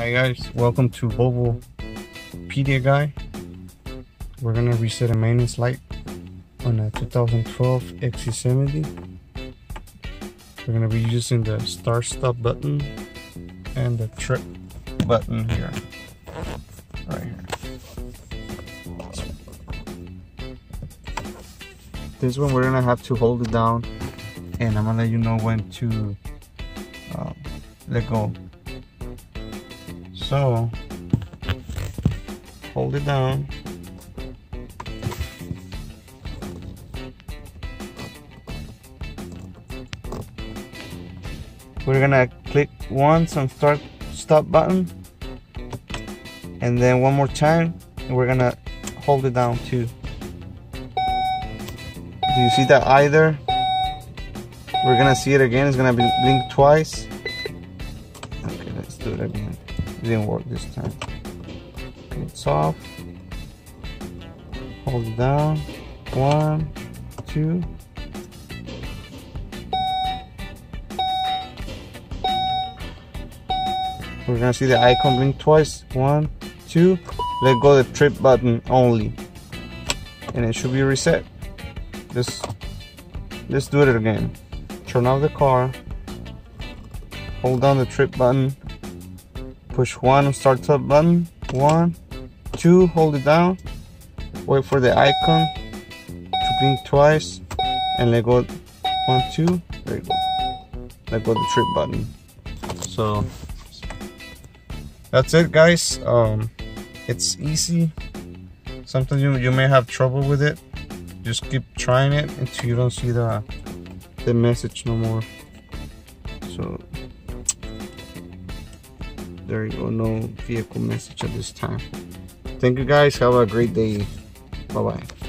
Hi guys, welcome to Volvo Pedia guy. We're gonna reset a maintenance light on a 2012 XC70. We're gonna be using the start stop button and the trip button here, right here. This one we're gonna have to hold it down, and I'm gonna let you know when to uh, let go. So hold it down. We're gonna click once on start stop button and then one more time and we're gonna hold it down too. Do you see that either? We're gonna see it again, it's gonna be blink twice. Okay, let's do it again. Didn't work this time. It's off. Hold it down. One, two. We're gonna see the icon blink twice. One, two. Let go the trip button only. And it should be reset. Let's let's do it again. Turn off the car. Hold down the trip button push one start up button one two hold it down wait for the icon to blink twice and let go one two there you go. Let go the trip button. So that's it guys. Um it's easy. Sometimes you, you may have trouble with it. Just keep trying it until you don't see the the message no more. So there you no vehicle message at this time. Thank you guys. Have a great day. Bye bye